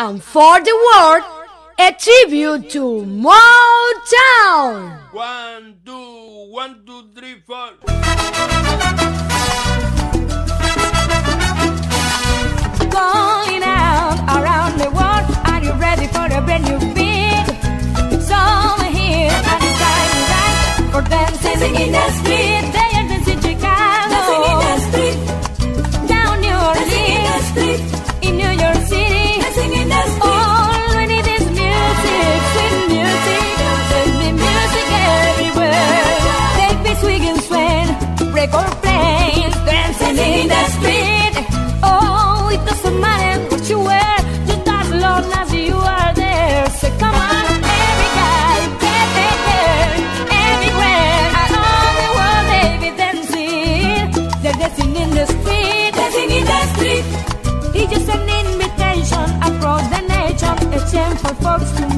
and for the world, a tribute to Motown. One, two, one, two, three, four. Going out around the world, are you ready for a brand new beat? Some are here and it's time right for dancing in the street. Record playing, dancing in the street. Oh, it doesn't matter what you wear, just as long as you are there. So come on, every guy, get there, everywhere, all the world, baby, dancing. They're dancing in the street, Dancing in the street, it's just an invitation across the nation, a chance for folks to